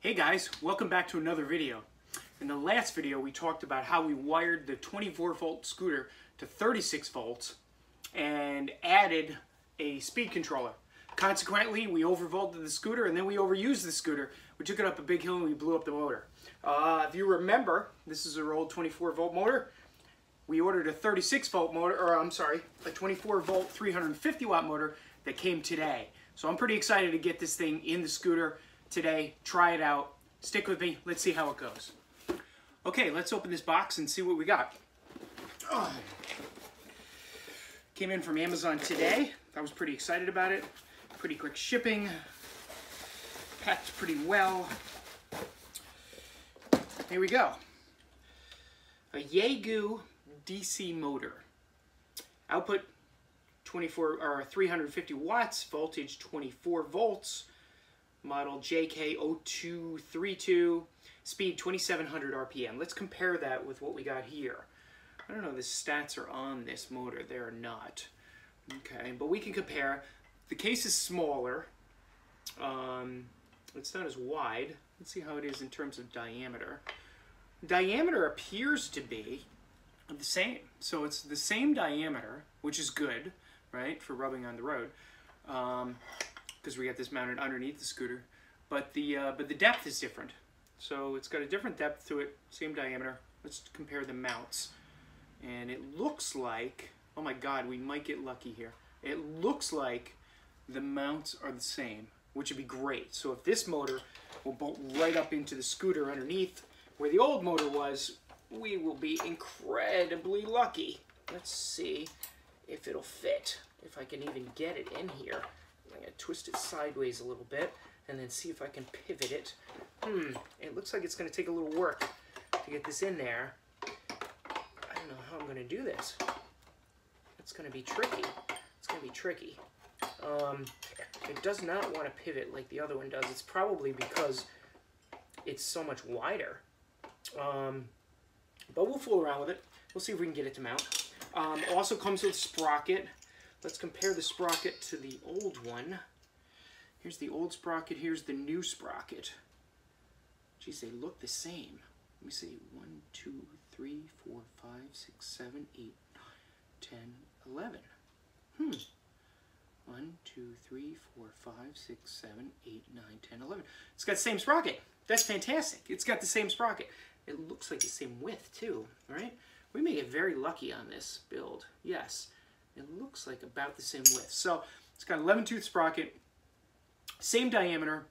Hey guys, welcome back to another video. In the last video we talked about how we wired the 24 volt scooter to 36 volts and added a speed controller. Consequently, we overvolted the scooter and then we overused the scooter. We took it up a big hill and we blew up the motor. Uh, if you remember, this is our old 24 volt motor. We ordered a 36 volt motor, or I'm sorry, a 24 volt 350 watt motor that came today. So I'm pretty excited to get this thing in the scooter today, try it out. Stick with me, let's see how it goes. Okay, let's open this box and see what we got. Oh. Came in from Amazon today. I was pretty excited about it. Pretty quick shipping. Packed pretty well. Here we go. A Yaesu DC motor. Output 24 or 350 watts, voltage 24 volts, model JK0232, speed 2700 RPM. Let's compare that with what we got here. I don't know the stats are on this motor, they're not. Okay, but we can compare. The case is smaller. Um, it's not as wide. Let's see how it is in terms of diameter. Diameter appears to be the same. So it's the same diameter, which is good, right, for rubbing on the road, because we got this mounted underneath the scooter. But the uh, but the depth is different. So it's got a different depth to it, same diameter. Let's compare the mounts. And it looks like, oh my god, we might get lucky here. It looks like the mounts are the same, which would be great. So if this motor will bolt right up into the scooter underneath where the old motor was, we will be incredibly lucky. Let's see if it'll fit, if I can even get it in here. I'm gonna twist it sideways a little bit and then see if I can pivot it. Hmm, it looks like it's gonna take a little work to get this in there. I don't know how I'm gonna do this. It's gonna be tricky. It's gonna be tricky. Um, it does not want to pivot like the other one does. It's probably because it's so much wider. Um, but we'll fool around with it. We'll see if we can get it to mount. Um, also comes with sprocket. Let's compare the sprocket to the old one. Here's the old sprocket, here's the new sprocket. Geez, they look the same. Let me see, 1, 2, 3, 4, 5, 6, 7, 8, 9, 10, 11. Hmm. 1, 2, 3, 4, 5, 6, 7, 8, 9, 10, 11. It's got the same sprocket. That's fantastic. It's got the same sprocket. It looks like the same width too, right? We may get very lucky on this build. Yes, it looks like about the same width. So it's got 11 tooth sprocket, same diameter,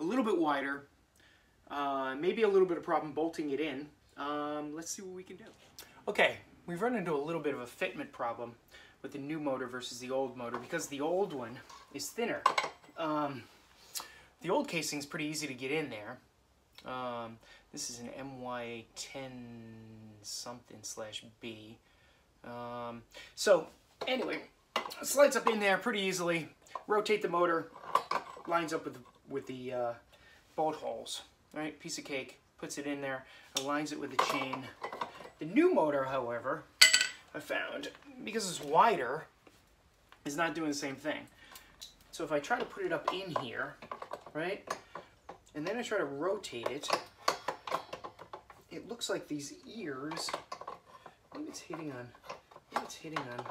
a little bit wider, uh, maybe a little bit of problem bolting it in. Um, let's see what we can do. Okay, we've run into a little bit of a fitment problem with the new motor versus the old motor because the old one is thinner. Um, the old casing is pretty easy to get in there. Um, this is an MY10 something slash B. Um, so anyway, slides up in there pretty easily. Rotate the motor, lines up with with the uh, bolt holes. Right, piece of cake. Puts it in there, aligns it with the chain. The new motor, however, I found because it's wider, is not doing the same thing. So if I try to put it up in here, right, and then I try to rotate it, it looks like these ears, maybe it's hitting on, maybe it's hitting on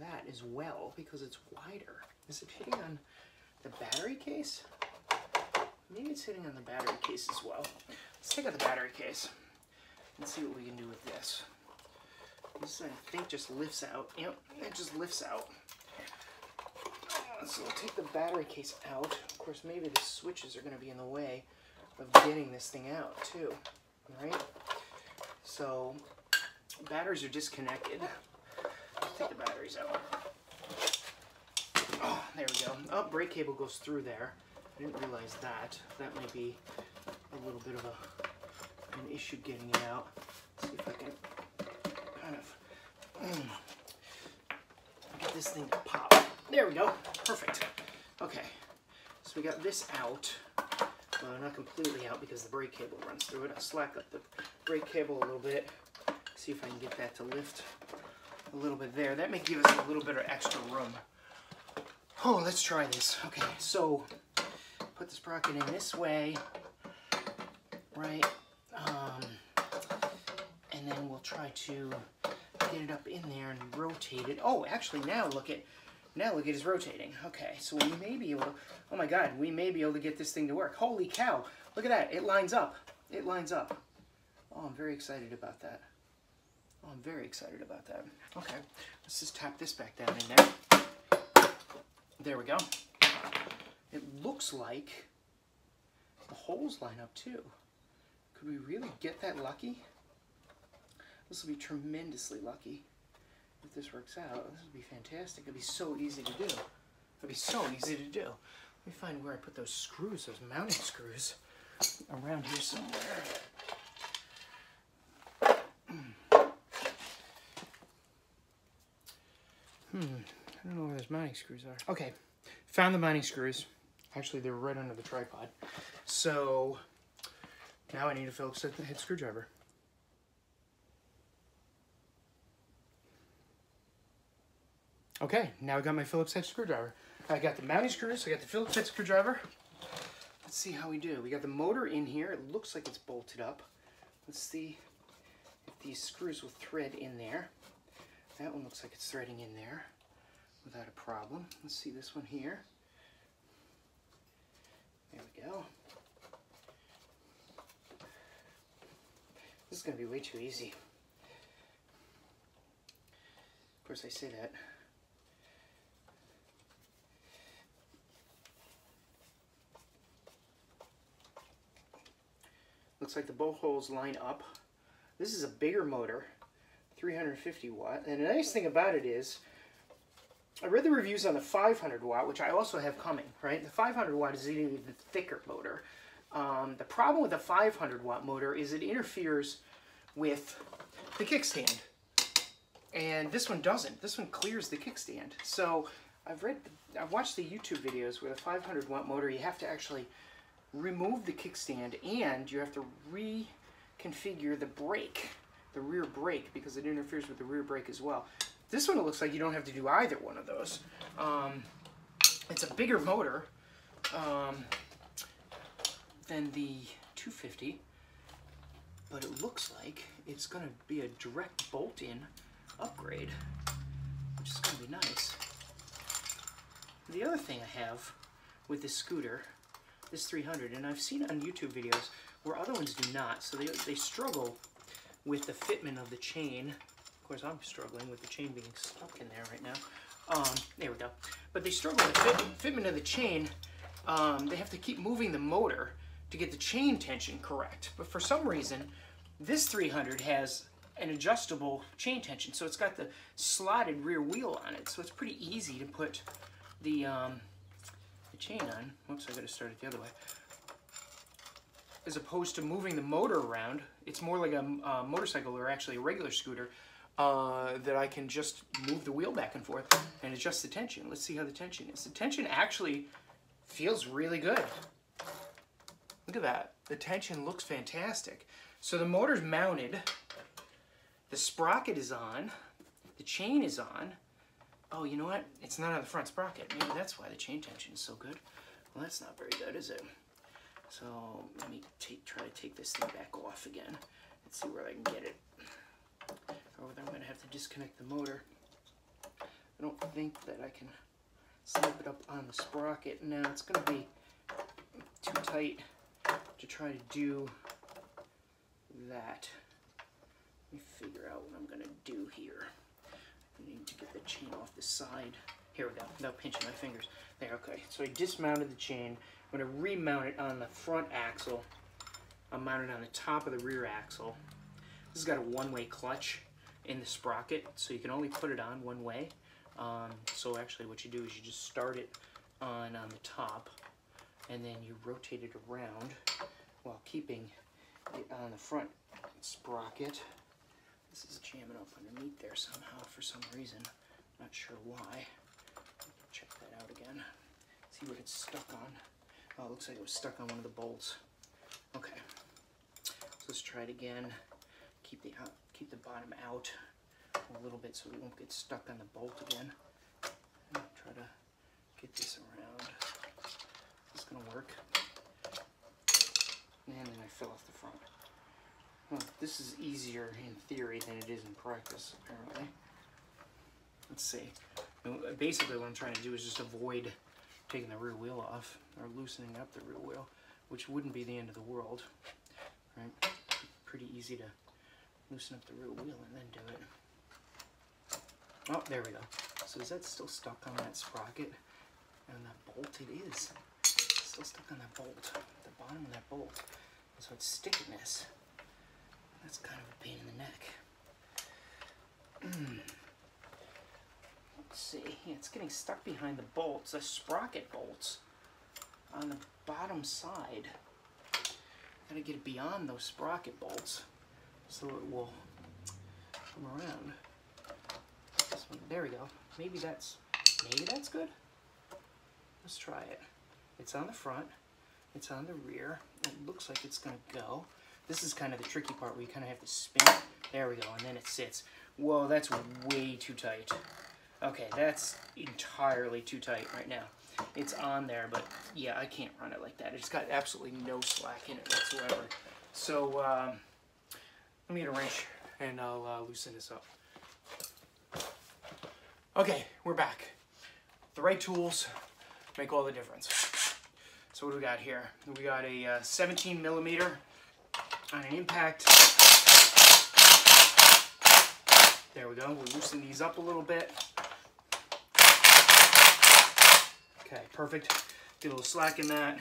that as well because it's wider. Is it hitting on the battery case? Maybe it's hitting on the battery case as well. Let's take out the battery case and see what we can do with this. This, I think, just lifts out. Yep, it just lifts out. So we'll take the battery case out. Of course, maybe the switches are going to be in the way of getting this thing out, too. Right? So, batteries are disconnected. Take the batteries out. Oh, there we go. Oh, brake cable goes through there. I didn't realize that. That might be a little bit of a an issue getting it out. Let's see if I can kind of mm, get this thing to pop. There we go. Perfect. Okay. So we got this out. Well, not completely out because the brake cable runs through it. I'll slack up the brake cable a little bit. See if I can get that to lift a little bit there. That may give us a little bit of extra room. Oh, let's try this. Okay, so put the sprocket in this way. right? Um, and then we'll try to get it up in there and rotate it. Oh, actually now look at, now look at it's rotating. Okay, so we may be able to, oh my God, we may be able to get this thing to work. Holy cow, look at that, it lines up. It lines up. Oh, I'm very excited about that. Oh, I'm very excited about that. Okay, let's just tap this back down in there. There we go. It looks like the holes line up too. Could we really get that lucky? This will be tremendously lucky if this works out. This would be fantastic. It'd be so easy to do. It'd be so easy to do. Let me find where I put those screws, those mounting screws, around here somewhere. Hmm, I don't know where those mounting screws are. Okay, found the mounting screws. Actually, they were right under the tripod. So, now I need a Phillips head screwdriver. Okay, now I got my Phillips head screwdriver. I got the mounting screws, I got the Phillips head screwdriver. Let's see how we do. We got the motor in here. It looks like it's bolted up. Let's see if these screws will thread in there. That one looks like it's threading in there without a problem. Let's see this one here. There we go. This is going to be way too easy. Of course, I say that. Looks like the bolt holes line up. This is a bigger motor, 350 watt. And the nice thing about it is, I read the reviews on the 500 watt, which I also have coming, right? The 500 watt is even the thicker motor. Um, the problem with the 500 watt motor is it interferes with the kickstand. And this one doesn't. This one clears the kickstand. So I've read, I've watched the YouTube videos where the 500 watt motor, you have to actually remove the kickstand and you have to reconfigure the brake, the rear brake, because it interferes with the rear brake as well. This one it looks like you don't have to do either one of those. Um, it's a bigger motor um, than the 250, but it looks like it's going to be a direct bolt-in upgrade, which is going to be nice. The other thing I have with this scooter, this 300, and I've seen on YouTube videos where other ones do not, so they, they struggle with the fitment of the chain Of course, I'm struggling with the chain being stuck in there right now. Um, there we go. But they struggle with the fit, fitment of the chain. Um, they have to keep moving the motor to get the chain tension correct. But for some reason, this 300 has an adjustable chain tension. So it's got the slotted rear wheel on it. So it's pretty easy to put the, um, the chain on. Whoops, I gotta start it the other way. As opposed to moving the motor around, it's more like a, a motorcycle or actually a regular scooter uh, that I can just move the wheel back and forth and adjust the tension. Let's see how the tension is. The tension actually feels really good. Look at that. The tension looks fantastic. So the motor's mounted, the sprocket is on, the chain is on. Oh, you know what? It's not on the front sprocket. Maybe that's why the chain tension is so good. Well, that's not very good, is it? So let me take, try to take this thing back off again. Let's see where I can get it or I'm going to have to disconnect the motor. I don't think that I can snap it up on the sprocket. Now it's going to be too tight to try to do that. Let me figure out what I'm going to do here. I need to get the chain off the side. Here we go, without pinching my fingers. There, okay. So I dismounted the chain. I'm to remount it on the front axle. I'll mount it on the top of the rear axle. This has got a one-way clutch in the sprocket, so you can only put it on one way. Um, so actually what you do is you just start it on on the top, and then you rotate it around while keeping it on the front sprocket. This is jamming up underneath there somehow for some reason. Not sure why. Check that out again. See what it's stuck on. Oh, looks like it was stuck on one of the bolts. Okay. So let's try it again keep the out, keep the bottom out a little bit so it won't get stuck on the bolt again. Try to get this around. It's gonna work. And then I fell off the front. Well, this is easier in theory than it is in practice, apparently. Let's see. Basically, what I'm trying to do is just avoid taking the rear wheel off or loosening up the rear wheel, which wouldn't be the end of the world, right? Pretty easy to loosen up the rear wheel and then do it. Oh, there we go. So is that still stuck on that sprocket? And that bolt, it is. It's still stuck on that bolt, the bottom of that bolt. So it's stickiness. That's kind of a pain in the neck. Let's see, it's getting stuck behind the bolts, the sprocket bolts on the bottom side. Gotta get it beyond those sprocket bolts so it will come around. There we go. Maybe that's maybe that's good. Let's try it. It's on the front. It's on the rear. It looks like it's gonna go. This is kind of the tricky part where you kind of have to spin it. There we go, and then it sits. Whoa, that's way too tight. Okay, that's entirely too tight right now. It's on there, but yeah, I can't run it like that. It's got absolutely no slack in it whatsoever. So, um, let me get a wrench and I'll uh, loosen this up. Okay, we're back. The right tools make all the difference. So what do we got here? We got a uh, 17 millimeter on an impact. There we go. We'll loosen these up a little bit. Okay, perfect. Get a little slack in that.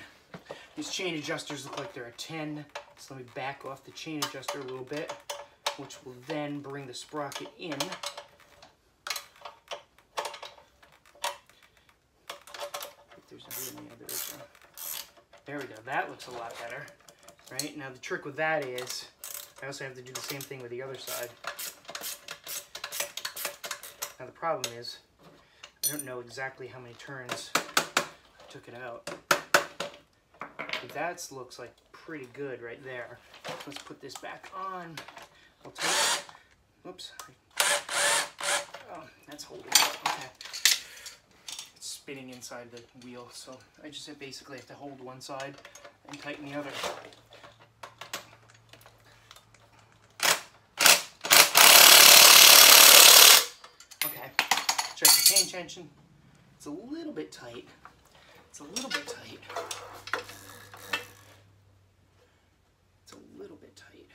These chain adjusters look like they're a 10. So let me back off the chain adjuster a little bit, which will then bring the sprocket in. There we go. That looks a lot better. Right? Now the trick with that is, I also have to do the same thing with the other side. Now the problem is, I don't know exactly how many turns took it out. That looks like pretty good right there. Let's put this back on. I'll take, oops. Oh, that's holding Okay. It's spinning inside the wheel, so I just basically have to hold one side and tighten the other. Okay, check the chain tension. It's a little bit tight. It's a little bit tight. It's a little bit tight.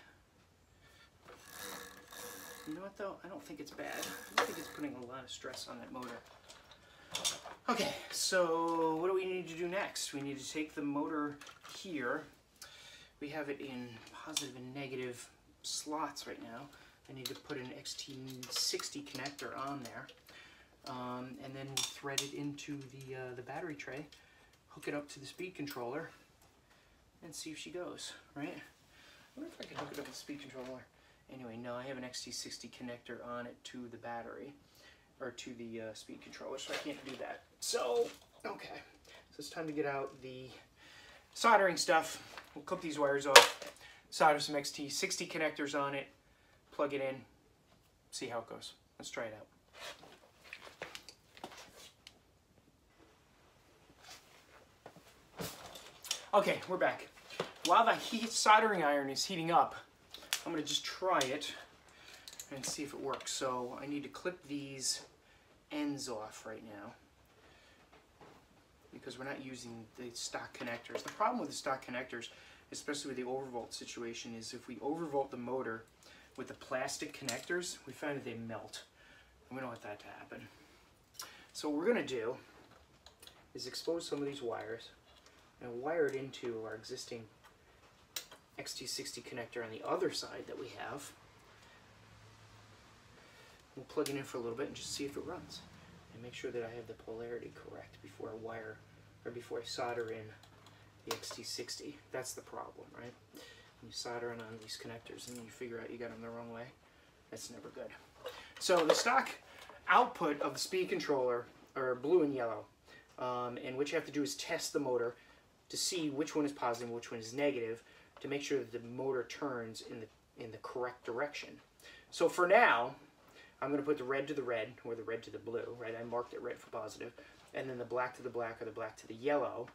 You know what though? I don't think it's bad. I don't think it's putting a lot of stress on that motor. Okay, so what do we need to do next? We need to take the motor here. We have it in positive and negative slots right now. I need to put an XT60 connector on there. Um, and then thread it into the, uh, the battery tray, hook it up to the speed controller, and see if she goes, right? I wonder if I can hook it up to the speed controller. Anyway, no, I have an XT60 connector on it to the battery, or to the uh, speed controller, so I can't do that. So, okay, so it's time to get out the soldering stuff. We'll clip these wires off, solder some XT60 connectors on it, plug it in, see how it goes. Let's try it out. Okay, we're back. While the heat soldering iron is heating up, I'm going to just try it and see if it works. So I need to clip these ends off right now because we're not using the stock connectors. The problem with the stock connectors, especially with the overvolt situation, is if we overvolt the motor with the plastic connectors, we find that they melt. And we don't want that to happen. So what we're going to do is expose some of these wires and wire it into our existing XT60 connector on the other side that we have. We'll plug it in for a little bit and just see if it runs. And make sure that I have the polarity correct before I wire, or before I solder in the XT60. That's the problem, right? You solder in on these connectors and you figure out you got them the wrong way, that's never good. So the stock output of the speed controller are blue and yellow. Um, and what you have to do is test the motor to see which one is positive and which one is negative to make sure that the motor turns in the, in the correct direction. So for now, I'm going to put the red to the red, or the red to the blue, right? I marked it red for positive, and then the black to the black, or the black to the yellow,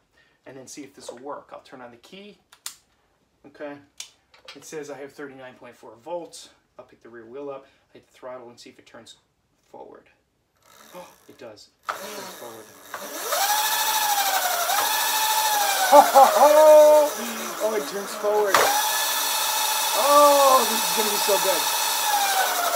and then see if this will work. I'll turn on the key, Okay. It says I have 39.4 volts. I'll pick the rear wheel up, hit the throttle, and see if it turns forward. Oh, it does. It turns forward. Oh, it turns forward. Oh, this is gonna be so good.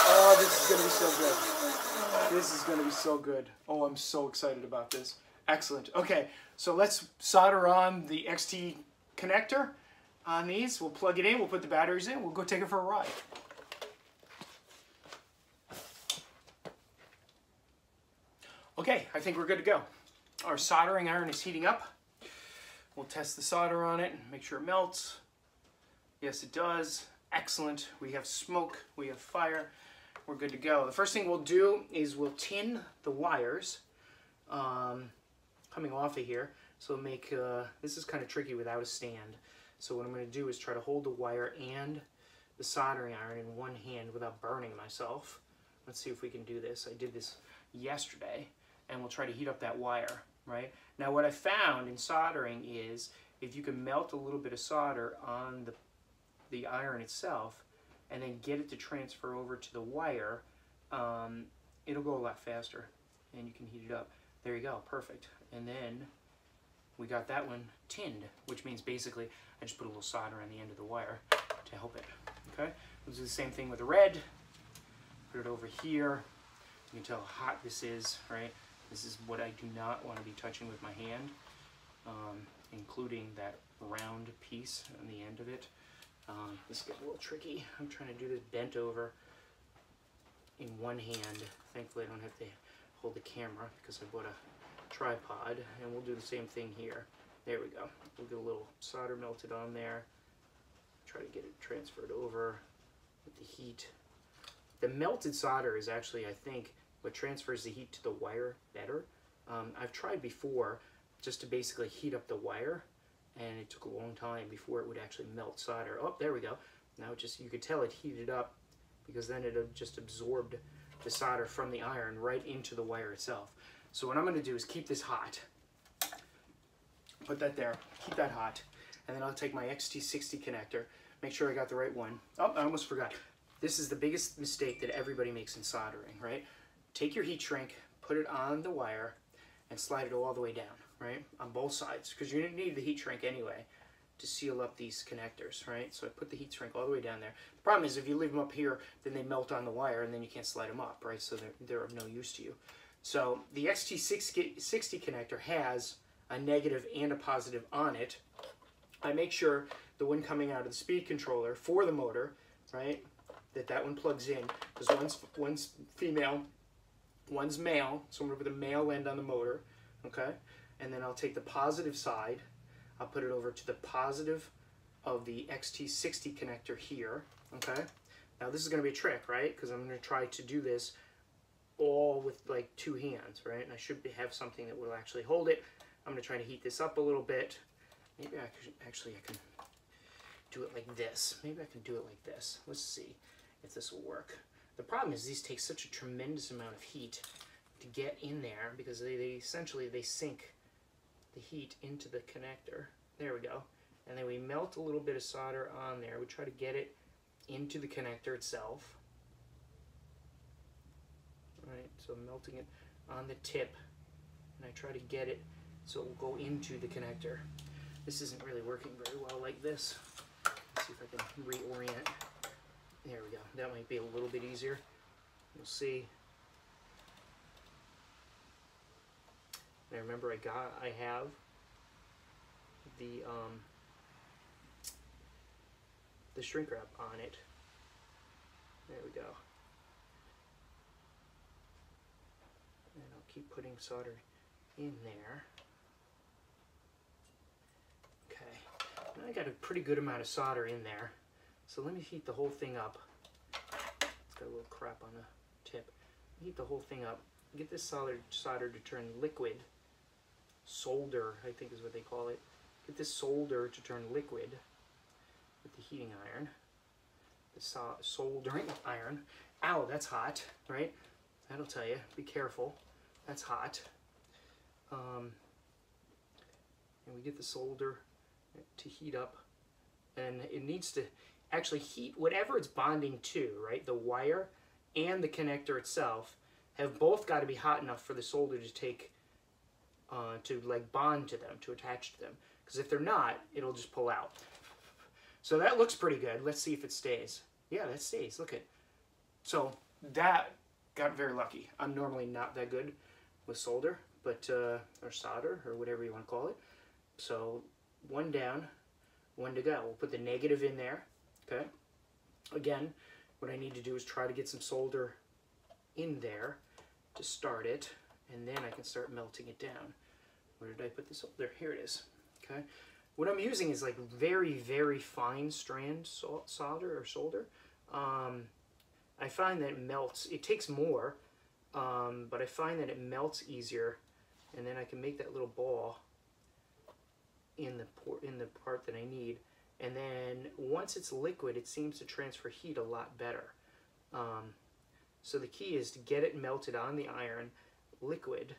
Oh, this is gonna be so good. This is gonna be so good. Oh, I'm so excited about this. Excellent. Okay, so let's solder on the XT connector on these. We'll plug it in, we'll put the batteries in, we'll go take it for a ride. Okay, I think we're good to go. Our soldering iron is heating up. We'll test the solder on it and make sure it melts. Yes, it does. Excellent. We have smoke, we have fire. We're good to go. The first thing we'll do is we'll tin the wires um, coming off of here. So make, uh, this is kind of tricky without a stand. So what I'm going to do is try to hold the wire and the soldering iron in one hand without burning myself. Let's see if we can do this. I did this yesterday and we'll try to heat up that wire, right? Now what I found in soldering is if you can melt a little bit of solder on the, the iron itself and then get it to transfer over to the wire, um, it'll go a lot faster and you can heat it up. There you go, perfect. And then we got that one tinned, which means basically I just put a little solder on the end of the wire to help it, okay? We'll do the same thing with the red. Put it over here. You can tell how hot this is, right? This is what I do not want to be touching with my hand, um, including that round piece on the end of it. Um, this gets a little tricky. I'm trying to do this bent over in one hand. Thankfully, I don't have to hold the camera because I bought a tripod, and we'll do the same thing here. There we go. We'll get a little solder melted on there. Try to get it transferred over with the heat. The melted solder is actually, I think, what transfers the heat to the wire better. Um, I've tried before just to basically heat up the wire and it took a long time before it would actually melt solder. Oh, there we go. Now just, you could tell it heated up because then it just absorbed the solder from the iron right into the wire itself. So what I'm going to do is keep this hot. Put that there, keep that hot, and then I'll take my XT60 connector, make sure I got the right one. Oh, I almost forgot. This is the biggest mistake that everybody makes in soldering, right? Take your heat shrink, put it on the wire, and slide it all the way down, right? On both sides, because you need the heat shrink anyway to seal up these connectors, right? So I put the heat shrink all the way down there. The problem is if you leave them up here, then they melt on the wire and then you can't slide them up, right? So they're, they're of no use to you. So the XT60 connector has a negative and a positive on it. I make sure the one coming out of the speed controller for the motor, right, that that one plugs in because one's, one's female One's male, so I'm going to put the male end on the motor, okay? And then I'll take the positive side, I'll put it over to the positive of the XT60 connector here, okay? Now this is going to be a trick, right? Because I'm going to try to do this all with like two hands, right? And I should have something that will actually hold it. I'm going to try to heat this up a little bit. Maybe I could, actually I can do it like this. Maybe I can do it like this. Let's see if this will work. The problem is these take such a tremendous amount of heat to get in there because they, they essentially they sink the heat into the connector. There we go. And then we melt a little bit of solder on there. We try to get it into the connector itself. All right, so I'm melting it on the tip and I try to get it so it will go into the connector. This isn't really working very well like this. Let's see if I can reorient. There we go. That might be a little bit easier. We'll see. And remember I got, I have the, um, the shrink wrap on it. There we go. And I'll keep putting solder in there. Okay, now I got a pretty good amount of solder in there. So let me heat the whole thing up. It's got a little crap on the tip. Heat the whole thing up. Get this solder, solder to turn liquid. Solder, I think is what they call it. Get this solder to turn liquid with the heating iron. The so soldering iron. Ow, that's hot, right? That'll tell you. Be careful. That's hot. Um, and we get the solder to heat up and it needs to actually heat whatever it's bonding to, right? The wire and the connector itself have both got to be hot enough for the solder to take, uh, to like bond to them, to attach to them. Because if they're not, it'll just pull out. So that looks pretty good. Let's see if it stays. Yeah, that stays. Look at. So that got very lucky. I'm normally not that good with solder, but uh, or solder or whatever you want to call it. So one down, one to go. We'll put the negative in there. Okay. Again, what I need to do is try to get some solder in there to start it, and then I can start melting it down. Where did I put the solder? Here it is. Okay. What I'm using is like very, very fine strand solder or solder. Um, I find that it melts. It takes more, um, but I find that it melts easier, and then I can make that little ball in the in the part that I need. And then once it's liquid, it seems to transfer heat a lot better. Um, so the key is to get it melted on the iron, liquid,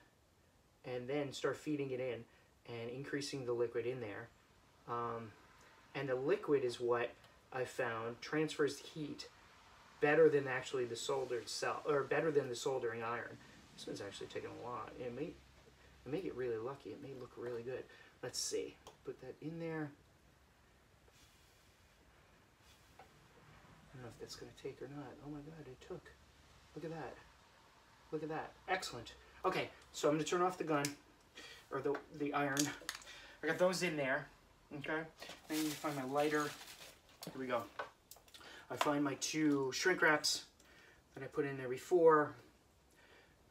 and then start feeding it in and increasing the liquid in there. Um, and the liquid is what I found transfers heat better than actually the solder itself, or better than the soldering iron. This one's actually taking a lot. It may, it may get really lucky. It may look really good. Let's see. Put that in there. Don't know if that's going to take or not. Oh my god, it took. Look at that. Look at that. Excellent. Okay, so I'm going to turn off the gun, or the, the iron. I got those in there. Okay, I need to find my lighter. Here we go. I find my two shrink wraps that I put in there before.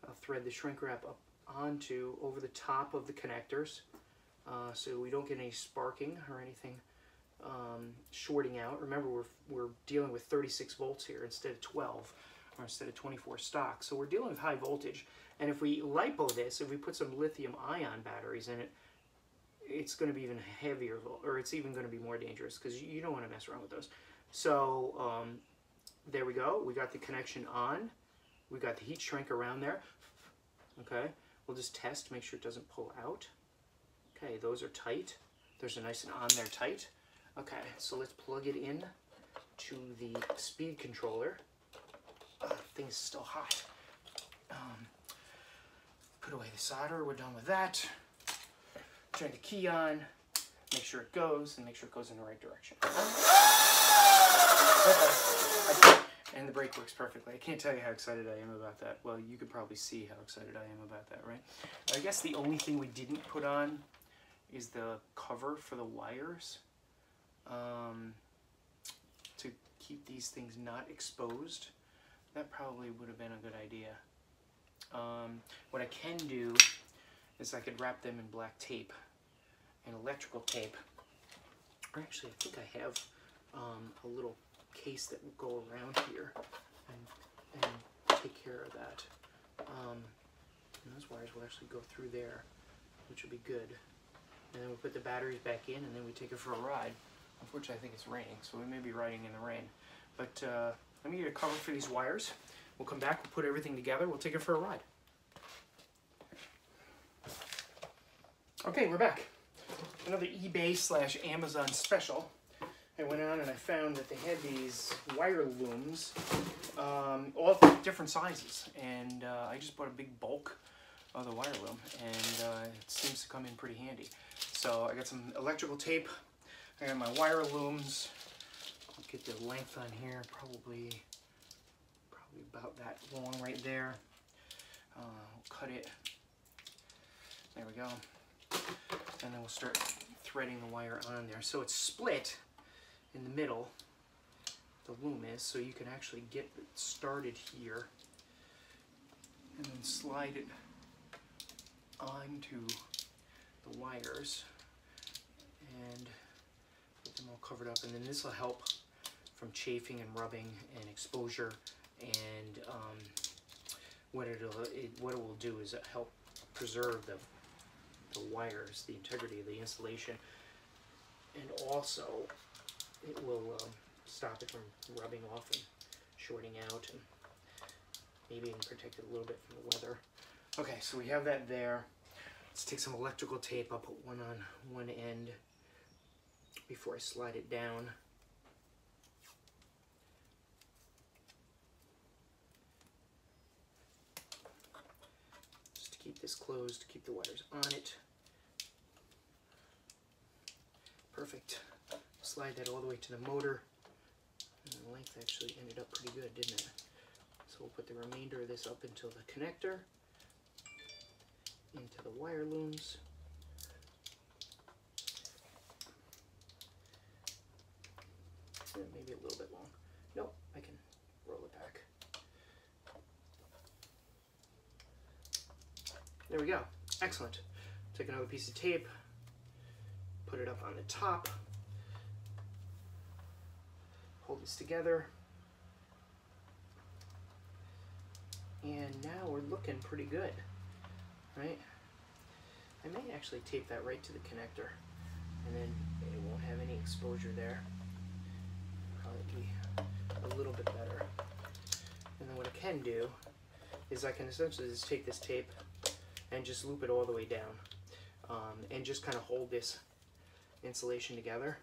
I'll thread the shrink wrap up onto over the top of the connectors uh, so we don't get any sparking or anything um, shorting out. Remember, we're, we're dealing with 36 volts here instead of 12 or instead of 24 stock. So we're dealing with high voltage. And if we LiPo this, if we put some lithium ion batteries in it, it's going to be even heavier, or it's even going to be more dangerous because you don't want to mess around with those. So um, there we go. We got the connection on. We got the heat shrink around there. Okay, we'll just test, make sure it doesn't pull out. Okay, those are tight. Those are nice and on there tight. Okay, so let's plug it in to the speed controller. Uh, thing's still hot. Um, put away the solder, we're done with that. Turn the key on, make sure it goes, and make sure it goes in the right direction. And the brake works perfectly. I can't tell you how excited I am about that. Well, you could probably see how excited I am about that, right? I guess the only thing we didn't put on is the cover for the wires um, to keep these things not exposed. That probably would have been a good idea. Um, what I can do is I could wrap them in black tape and electrical tape. Or actually, I think I have um, a little case that will go around here and, and take care of that. Um, those wires will actually go through there, which would be good and then we put the batteries back in and then we take it for a ride. Unfortunately, I think it's raining, so we may be riding in the rain. But uh, let me get a cover for these wires. We'll come back, we'll put everything together, we'll take it for a ride. Okay, we're back. Another eBay slash Amazon special. I went on and I found that they had these wire looms, um, all different sizes, and uh, I just bought a big bulk of the wire loom, and uh, it seems to come in pretty handy. So I got some electrical tape. I got my wire looms. I'll get the length on here, probably, probably about that long right there. Uh, we'll cut it. There we go. And then we'll start threading the wire on there. So it's split in the middle, the loom is, so you can actually get it started here and then slide it onto the wires and get them all covered up and then this will help from chafing and rubbing and exposure and um, what it'll it, what it will do is help preserve the the wires the integrity of the insulation. And also it will um, stop it from rubbing off and shorting out and maybe even protect it a little bit from the weather. Okay so we have that there. Let's take some electrical tape. I'll put one on one end before I slide it down. Just to keep this closed, to keep the wires on it. Perfect. Slide that all the way to the motor. And the length actually ended up pretty good, didn't it? So we'll put the remainder of this up until the connector, into the wire looms. Maybe a little bit long. Nope, I can roll it back. There we go. Excellent. Take another piece of tape, put it up on the top, hold this together, and now we're looking pretty good, right? I may actually tape that right to the connector, and then it won't have any exposure there be a little bit better. And then what I can do is I can essentially just take this tape and just loop it all the way down um, and just kind of hold this insulation together,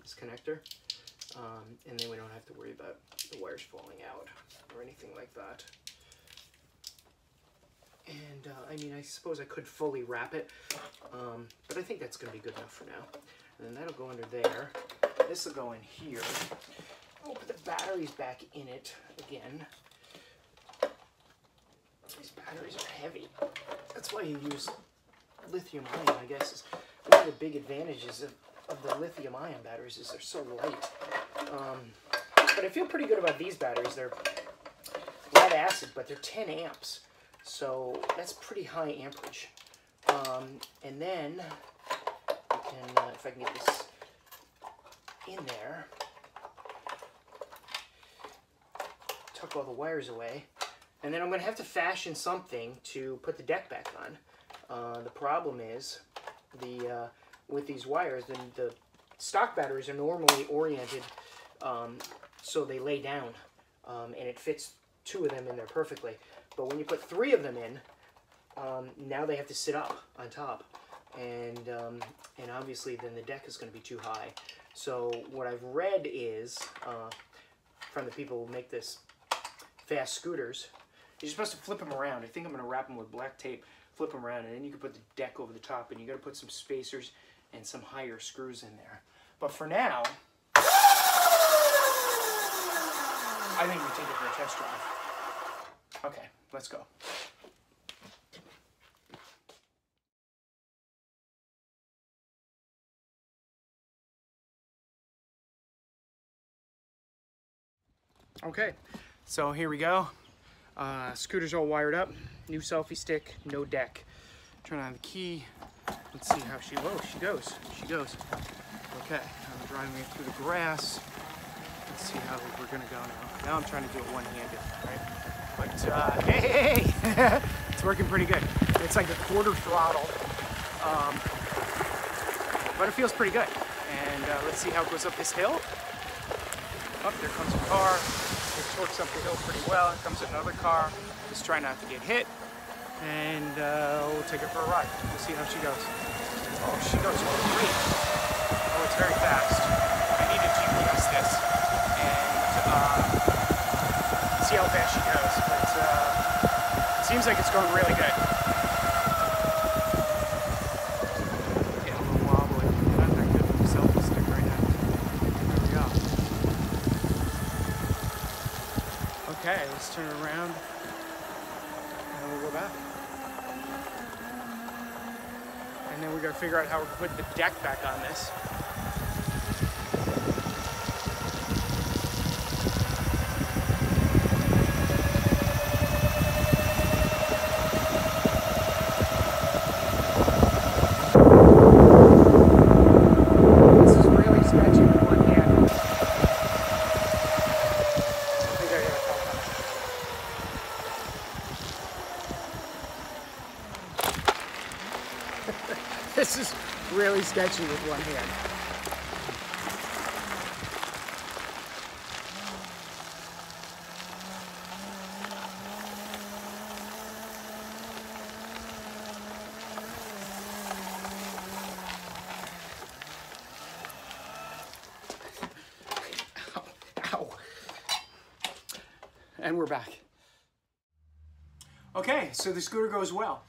this connector, um, and then we don't have to worry about the wires falling out or anything like that. And uh, I mean, I suppose I could fully wrap it, um, but I think that's going to be good enough for now. And then that'll go under there. This will go in here. We'll put the batteries back in it again. These batteries are heavy. That's why you use lithium ion, I guess. Is one of the big advantages of, of the lithium ion batteries is they're so light. Um, but I feel pretty good about these batteries. They're lead acid, but they're 10 amps. So that's pretty high amperage. Um, and then, can, uh, if I can get this in there, tuck all the wires away. And then I'm going to have to fashion something to put the deck back on. Uh, the problem is, the uh, with these wires, the, the stock batteries are normally oriented um, so they lay down, um, and it fits two of them in there perfectly. But when you put three of them in, um, now they have to sit up on top, and um, and obviously then the deck is going to be too high. So what I've read is uh, from the people who make this fast scooters. You're supposed to flip them around. I think I'm going to wrap them with black tape, flip them around, and then you can put the deck over the top, and you got to put some spacers and some higher screws in there. But for now, I think we take it for a test drive. Okay, let's go. Okay, so here we go. Uh, scooter's all wired up. New selfie stick, no deck. Turn on the key. Let's see how she, whoa, she goes. She goes. Okay, I'm driving it through the grass. Let's see how we're gonna go now. Now I'm trying to do it one-handed, right? But, uh, hey, hey, hey. it's working pretty good. It's like a quarter throttle, um, but it feels pretty good. And uh, let's see how it goes up this hill. Up oh, there comes a car. It torques up the hill pretty well. Here comes another car. Just try not to get hit. And uh, we'll take her for a ride. We'll see how she goes. Oh, she goes great. Oh, it's very fast. I need to GPS this and uh, see how fast she goes. But uh, it seems like it's going really good. Turn around and we'll go back. And then we gotta figure out how we're gonna put the deck back on this. this is really sketchy with one hand. and we're back. Okay, so the scooter goes well.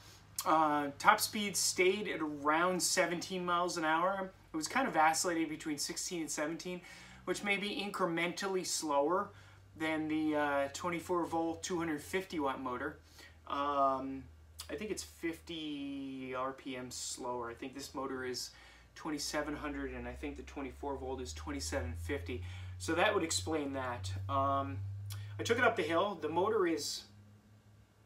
Uh, top speed stayed at around 17 miles an hour. It was kind of vacillating between 16 and 17, which may be incrementally slower than the uh, 24 volt 250 watt motor. Um, I think it's 50 RPM slower. I think this motor is 2700 and I think the 24 volt is 2750. So that would explain that. Um, I took it up the hill. The motor is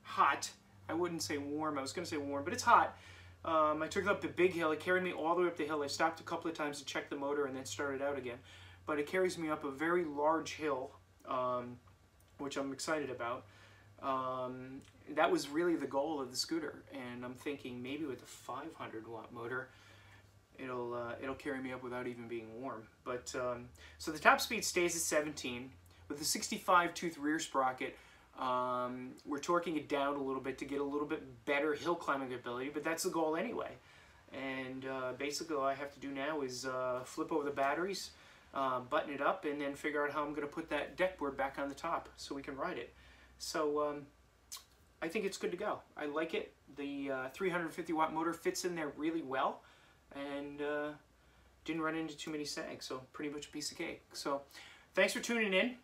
hot. I wouldn't say warm. I was going to say warm, but it's hot. Um, I took it up the big hill. It carried me all the way up the hill. I stopped a couple of times to check the motor and then started out again. But it carries me up a very large hill, um, which I'm excited about. Um, that was really the goal of the scooter. And I'm thinking maybe with the 500 watt motor, it'll uh, it'll carry me up without even being warm. But um, so the top speed stays at 17 with the 65 tooth rear sprocket. Um, we're torquing it down a little bit to get a little bit better hill climbing ability, but that's the goal anyway. And uh, basically all I have to do now is uh, flip over the batteries, uh, button it up, and then figure out how I'm going to put that deck board back on the top so we can ride it. So um, I think it's good to go. I like it. The uh, 350 watt motor fits in there really well and uh, didn't run into too many sags, so pretty much a piece of cake. So thanks for tuning in.